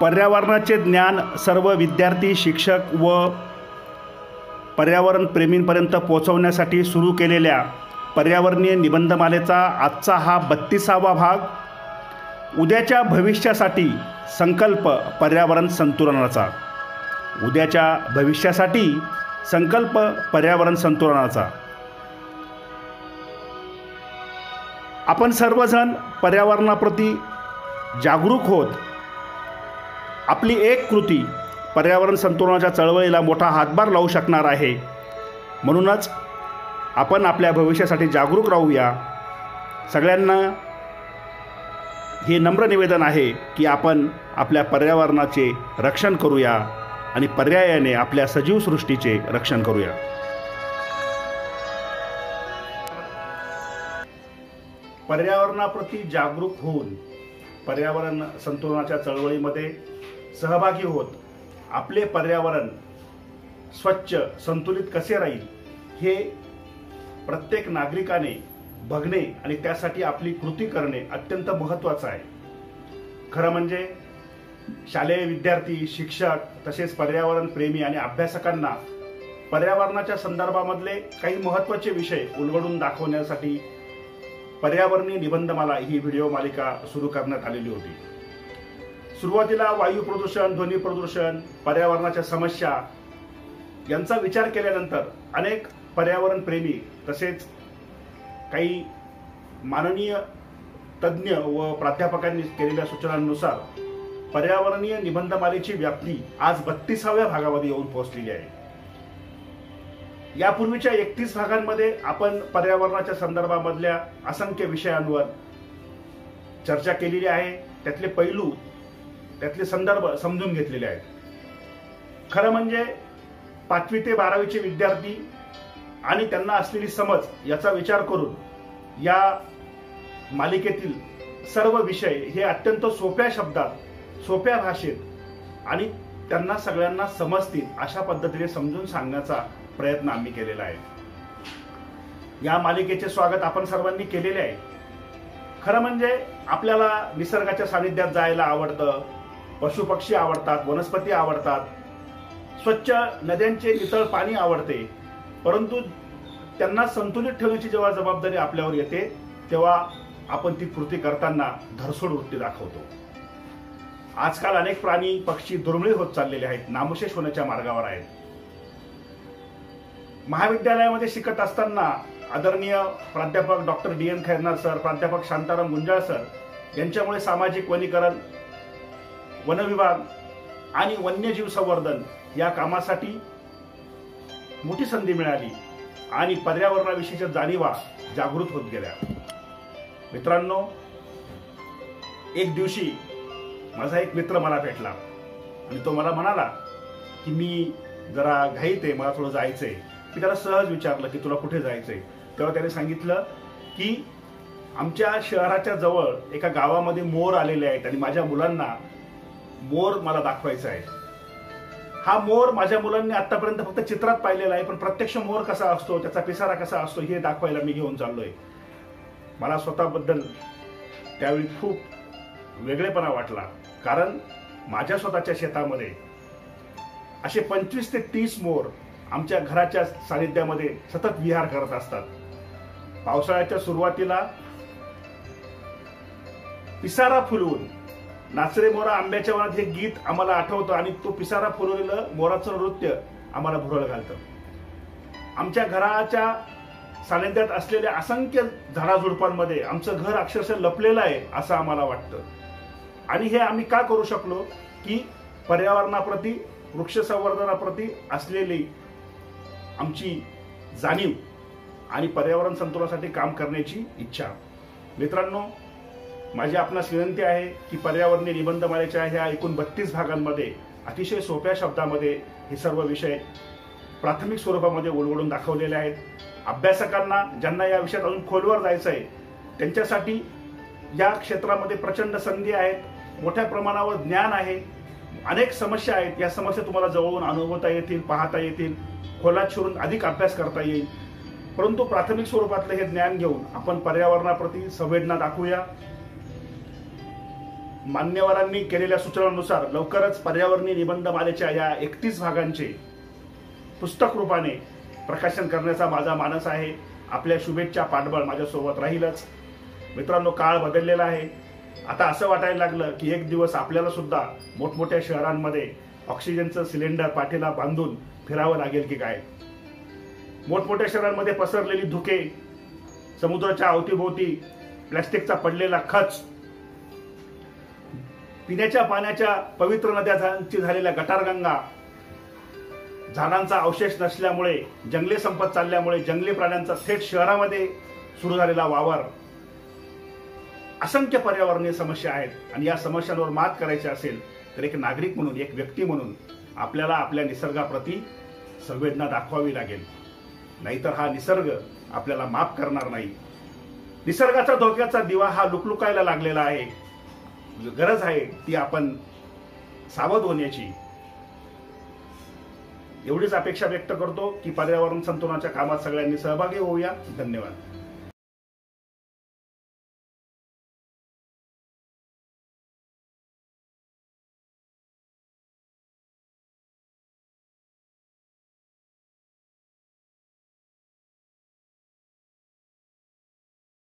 पर्यावरणाचे ज्ञान सर्व विद्यार्थी शिक्षक व पर्यावरण प्रेमींपर्यंत पोहोचवण्यासाठी सुरू केलेल्या पर्यावरणीय निबंधमालेचा आजचा हा बत्तीसावा भाग. उद्याच्या भविष्यासाठी संकल्प पर्यावरण संतुलनाचा. उद्याच्या भविष्यासाठी संकल्प पर्यावरण संतुलनाचा. आपण सर्वजण पर्यावरणाप्रती जागरूक होत आपली एक कृती पर्यावरण संतुलनाच्या चळवळीला मोठा हातभार लावू शकणार आहे. म्हणूनच आपण आपल्या भविष्यासाठी जागरूक राहूया. सगळ्यांना हे नम्र निवेदन आहे की आपण आपल्या पर्यावरणाचे रक्षण करूया आणि पर्यायाने आपल्या सजीव सृष्टीचे रक्षण करूया. पर्यावरणाप्रती जागरूक होऊन पर्यावरण संतुलनाच्या चळवळीमध्ये सहभागी होत आपले पर्यावरण स्वच्छ संतुलित कसे राहील हे प्रत्येक नागरिकाने बघणे आणि त्यासाठी आपली कृती करणे अत्यंत महत्त्वाचं आहे. खरं म्हणजे शालेय विद्यार्थी शिक्षक तसेच पर्यावरण प्रेमी आणि अभ्यासकांना पर्यावरणाच्या संदर्भामधले काही महत्त्वाचे विषय उलगडून दाखवण्यासाठी पर्यावरणीय निबंधमाला ही व्हिडिओ मालिका सुरू करण्यात आलेली होती. सुरुवातीला वायू प्रदूषण ध्वनी प्रदूषण पर्यावरणाच्या समस्या यांचा विचार केल्यानंतर अनेक पर्यावरण प्रेमी तसेच काही माननीय तज्ज्ञ व प्राध्यापकांनी केलेल्या सूचनांनुसार पर्यावरणीय निबंधमालेची व्याप्ती आज बत्तीसाव्या भागामध्ये येऊन पोहोचलेली आहे. यापूर्वीच्या एकतीस भागांमध्ये आपण पर्यावरणाच्या संदर्भामधल्या असंख्य विषयांवर चर्चा केलेली आहे. त्यातले पैलू त्यातले संदर्भ समजून घेतलेले आहेत. खरं म्हणजे पाचवी ते बारावीचे विद्यार्थी आणि त्यांना असलेली समज याचा विचार करून या मालिकेतील सर्व विषय हे अत्यंत सोप्या शब्दात सोप्या भाषेत आणि त्यांना सगळ्यांना समजतील अशा पद्धतीने समजून सांगण्याचा प्रयत्न आम्ही केलेला आहे. या मालिकेचे स्वागत आपण सर्वांनी केलेले आहे. खरं म्हणजे आपल्याला निसर्गाच्या सानिध्यात जायला आवडतं पशुपक्षी आवडतात वनस्पती आवडतात स्वच्छ नद्यांचे नितळ पाणी आवडते परंतु त्यांना संतुलित ठेवण्याची जेव्हा जबाबदारी आपल्यावर येते तेव्हा आपण ती कृती करताना धरसोड वृत्ती दाखवतो. आजकाल अनेक प्राणी पक्षी दुर्मिळ होत चाललेले आहेत नामशेष होण्याच्या मार्गावर आहेत. महाविद्यालयामध्ये शिकत असताना आदरणीय प्राध्यापक doctor D N Khairnar sir प्राध्यापक शांताराम गुंजाळ सर यांच्यामुळे सामाजिक वनीकरण वनविभाग आणि वन्यजीव संवर्धन या कामासाठी मोठी संधी मिळाली आणि पर्यावरणाविषयीच्या जाणीवा जागृत होत गेल्या. मित्रांनो एक दिवशी माझा एक मित्र मला भेटला आणि तो मला म्हणाला की मी जरा घाईत आहे मला थोडं जायचं आहे मी त्याला सहज विचारलं की तुला कुठे जायचं आहे तेव्हा त्याने सांगितलं की आमच्या शहराच्या जवळ एका गावामध्ये मोर आलेले आहेत आणि माझ्या मुलांना मोर मला दाखवायचा आहे. हा मोर माझ्या मुलांनी आतापर्यंत फक्त चित्रात पाहिलेला आहे पण प्रत्यक्ष मोर कसा असतो त्याचा पिसारा कसा असतो हे दाखवायला मी घेऊन चाललोय. मला स्वतःबद्दल त्यावेळी खूप वेगळेपणा वाटला. कारण माझ्या स्वतःच्या शेतामध्ये असे पंचवीस ते तीस मोर आमच्या घराच्या सानिध्यामध्ये सतत विहार करत असतात. पावसाळ्याच्या सुरुवातीला पिसारा फुलवून नाचरे मोरा आंब्याच्या वनात हे गीत आम्हाला आठवतं आणि तो पिसारा फुलवलेलं मोराचं नृत्य आम्हाला भुरळ घालतं. आमच्या घराच्या सानिध्यात असलेल्या असंख्य झाडाझुडपांमध्ये आमचं घर अक्षरशः लपलेलं आहे असं आम्हाला वाटतं. आणि हे आम्ही का करू शकलो? की पर्यावरणाप्रती वृक्ष संवर्धनाप्रती असलेली आमची जाणीव आणि पर्यावरण संतुलनासाठी काम करण्याची इच्छा. मित्रांनो माझी आपणास विनंती आहे की पर्यावरणीय निबंधमालेच्या ह्या एकूण बत्तीस भागांमध्ये अतिशय सोप्या शब्दामध्ये हे सर्व विषय प्राथमिक स्वरूपामध्ये उलगडून दाखवलेले आहेत. अभ्यासकांना ज्यांना या विषयात अजून खोलवर जायचं आहे त्यांच्यासाठी या क्षेत्रामध्ये प्रचंड संधी आहेत मोठ्या प्रमाणावर ज्ञान आहे. अनेक समस्या आहेत. या समस्या तुम्हाला जवळून अनुभवता येतील पाहता येतील खोलात शिरून अधिक अभ्यास करता येईल. परंतु प्राथमिक स्वरूपातलं हे ज्ञान घेऊन आपण पर्यावरणाप्रती संवेदना दाखवूया. मान्यवरांनी केलेल्या सूचनांनुसार लवकरच पर्यावरणीय निबंधमालेच्या या एकतीस भागांचे पुस्तक रूपाने प्रकाशन करण्याचा माझा मानस आहे. आपल्या शुभेच्छा पाठबळ माझ्यासोबत राहीलच. मित्रांनो काळ बदललेला आहे. आता असं वाटायला लागलं की एक दिवस आपल्याला सुद्धा मोठमोठ्या शहरांमध्ये ऑक्सिजनचं सिलेंडर पाठीला बांधून फिरावं लागेल की काय? मोठमोठ्या शहरांमध्ये पसरलेली धुके समुद्राच्या अवतीभोवती प्लॅस्टिकचा पडलेला खच पिण्याच्या पाण्याच्या पवित्र नद्यांची झालेल्या गटारगंगा झाडांचा अवशेष नसल्यामुळे जंगले संपत चालल्यामुळे जंगली प्राण्यांचा थेट शहरामध्ये सुरू झालेला वावर. असंख्य पर्यावरणीय समस्या आहेत आणि या समस्यांवर मात करायची असेल तर एक नागरिक म्हणून एक व्यक्ती म्हणून आपल्याला आपल्या निसर्गाप्रती संवेदना दाखवावी लागेल. नाहीतर हा निसर्ग आपल्याला माफ करणार नाही. निसर्गाचा धोक्याचा दिवा हा लुकलुकायला लागलेला आहे. म्हणजे गरज आहे ती आपण सावध होण्याची. एवढीच अपेक्षा व्यक्त करतो की पर्यावरण संतुलनाच्या कामात सगळ्यांनी सहभागी होऊया. धन्यवाद.